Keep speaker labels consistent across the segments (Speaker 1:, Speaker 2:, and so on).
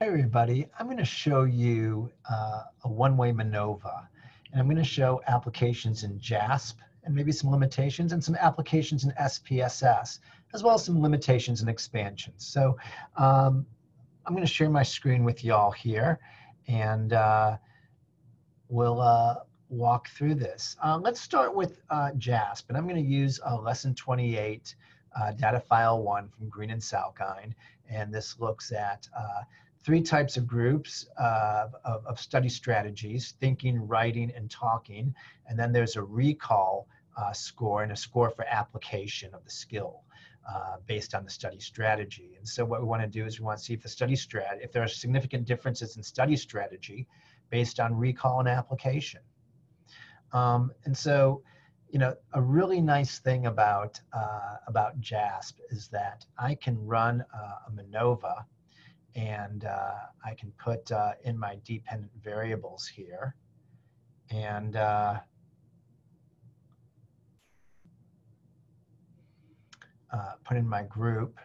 Speaker 1: Hi everybody, I'm going to show you uh, a one-way MANOVA and I'm going to show applications in JASP and maybe some limitations and some applications in SPSS as well as some limitations and expansions. So um, I'm going to share my screen with y'all here and uh, we'll uh, walk through this. Uh, let's start with uh, JASP and I'm going to use lesson 28 uh, data file one from Green and Salkind and this looks at three types of groups uh, of, of, study strategies, thinking, writing, and talking. And then there's a recall uh, score and a score for application of the skill uh, based on the study strategy. And so what we want to do is we want to see if the study strat, if there are significant differences in study strategy based on recall and application. Um, and so, you know, a really nice thing about, uh, about JASP is that I can run a MANOVA and uh, I can put uh, in my dependent variables here. And uh, uh put in my group.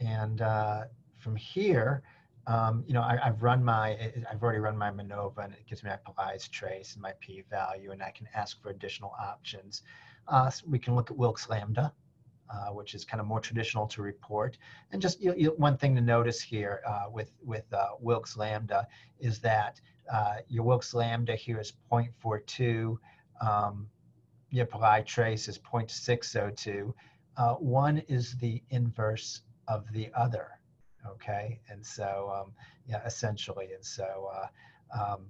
Speaker 1: And uh, from here um, you know I, have run my I've already run my MANOVA and it gives me my Pillai's trace and my p-value and I can ask for additional options. Uh, so we can look at Wilks lambda uh, which is kind of more traditional to report. And just you, you, one thing to notice here uh, with, with uh, Wilks Lambda is that uh, your Wilks Lambda here is 0.42, um, your Pillai trace is 0.602. Uh, one is the inverse of the other, okay? And so, um, yeah, essentially, and so, um,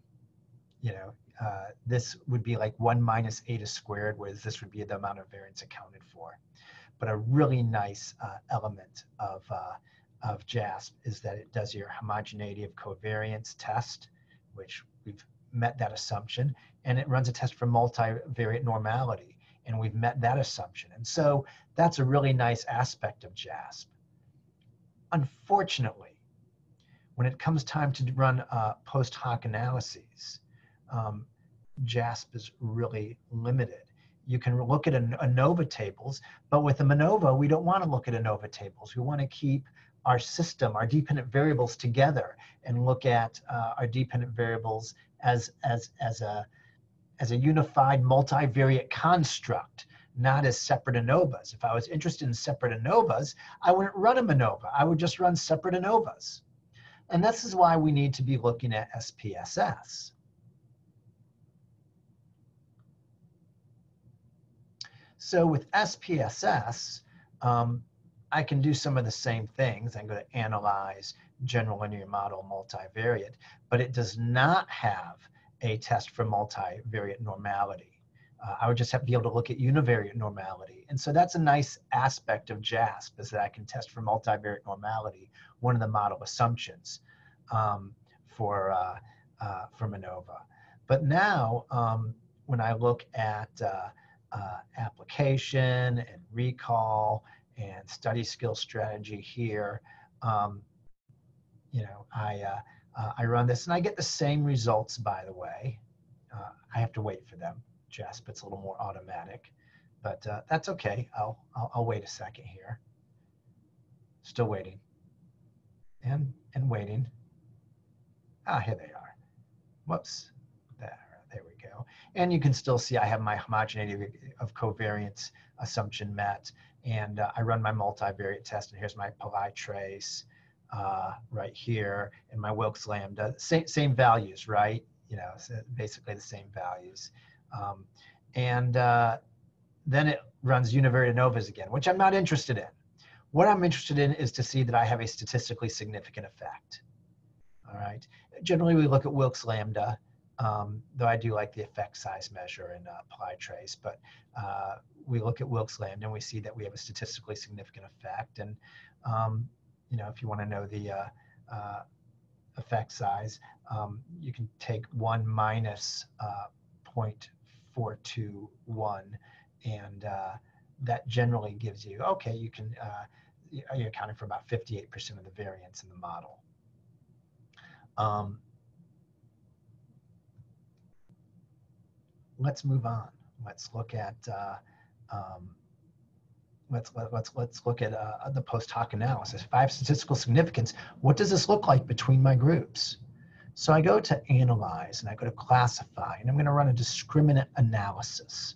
Speaker 1: you know, uh, this would be like 1 minus eta squared, whereas this would be the amount of variance accounted for. But a really nice uh, element of, uh, of JASP is that it does your homogeneity of covariance test, which we've met that assumption, and it runs a test for multivariate normality, and we've met that assumption. And so that's a really nice aspect of JASP. Unfortunately, when it comes time to run uh, post hoc analyses, um, JASP is really limited you can look at ANOVA tables, but with a MANOVA, we don't want to look at ANOVA tables. We want to keep our system, our dependent variables together and look at uh, our dependent variables as, as, as, a, as a unified multivariate construct, not as separate ANOVAs. If I was interested in separate ANOVAs, I wouldn't run a MANOVA. I would just run separate ANOVAs. And this is why we need to be looking at SPSS. So with SPSS, um, I can do some of the same things. I'm going to analyze general linear model multivariate, but it does not have a test for multivariate normality. Uh, I would just have to be able to look at univariate normality. And so that's a nice aspect of JASP is that I can test for multivariate normality, one of the model assumptions um, for, uh, uh, for MANOVA. But now um, when I look at uh, application and recall and study skill strategy here. Um, you know, I, uh, uh, I run this and I get the same results, by the way. Uh, I have to wait for them, JASP. It's a little more automatic, but uh, that's okay. I'll, I'll, I'll wait a second here. Still waiting and, and waiting. Ah, here they are. Whoops. And you can still see I have my homogeneity of covariance assumption met. And uh, I run my multivariate test, and here's my Pillai trace uh, right here, and my Wilks lambda. Same, same values, right? You know, so basically the same values. Um, and uh, then it runs univariate ANOVAs again, which I'm not interested in. What I'm interested in is to see that I have a statistically significant effect. All right. Generally, we look at Wilks lambda um, though I do like the effect size measure in uh, Pillai trace, but uh, we look at Wilks lambda and we see that we have a statistically significant effect. And, um, you know, if you want to know the uh, uh effect size, um, you can take 1 minus, uh, 0.421 and uh, that generally gives you, okay, you can, you're accounting for about 58% of the variance in the model. Um, let's move on. Let's look at uh, um, let's let, let's let's look at uh, the post hoc analysis. Five statistical significance. What does this look like between my groups? So I go to analyze and I go to classify, and I'm going to run a discriminant analysis.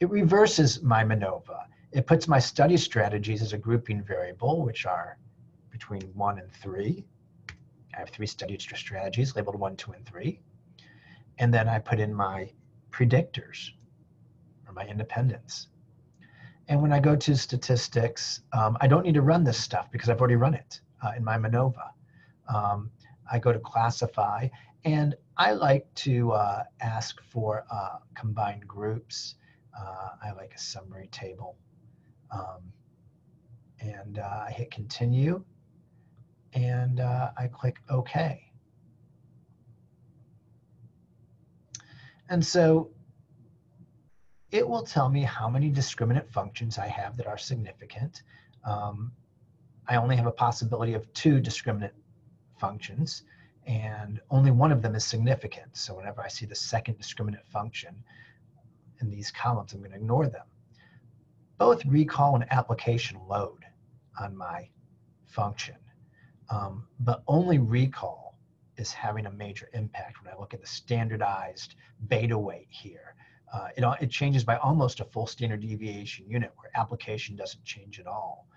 Speaker 1: It reverses my MANOVA. It puts my study strategies as a grouping variable, which are between one and three. I have three study strategies labeled one, two, and three. And then I put in my predictors or my independents. And when I go to statistics, um, I don't need to run this stuff because I've already run it uh, in my MANOVA. Um, I go to classify, and I like to uh, ask for uh, combined groups. Uh, I like a summary table. Um, and uh, I hit continue, and uh, I click OK. And so it will tell me how many discriminant functions I have that are significant. Um, I only have a possibility of two discriminant functions, and only one of them is significant. So whenever I see the second discriminant function in these columns, I'm going to ignore them. Both recall and application load on my function, um, but only recall is having a major impact when I look at the standardized beta weight here. Uh, it, it changes by almost a full standard deviation unit where application doesn't change at all.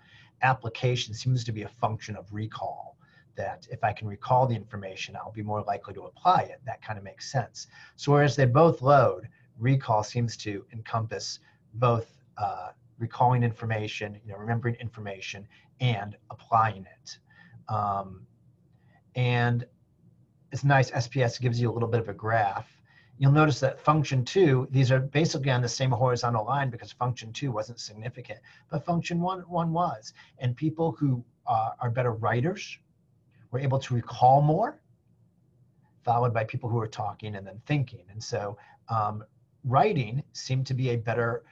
Speaker 1: Application seems to be a function of recall that if I can recall the information, I'll be more likely to apply it. That kind of makes sense. So whereas they both load, recall seems to encompass both uh, recalling information, you know, remembering information, and applying it. Um, and nice, SPSS gives you a little bit of a graph you'll notice that function two, these are basically on the same horizontal line because function two wasn't significant, but function one, one was. And people who uh, are better writers were able to recall more, followed by people who are talking and then thinking. And so um, writing seemed to be a better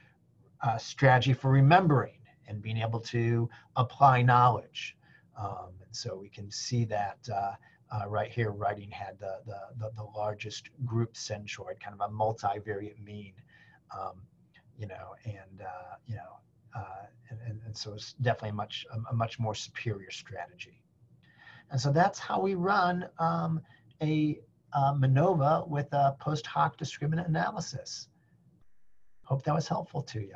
Speaker 1: uh, strategy for remembering and being able to apply knowledge. Um, and so we can see that uh, uh, right here, writing had the, the, the, the, largest group centroid, kind of a multivariate mean, um, you know, and, uh, you know, uh, and, and, so it's definitely a much, a, a, much more superior strategy. And so that's how we run um, a uh, MANOVA with a post hoc discriminant analysis. Hope that was helpful to you.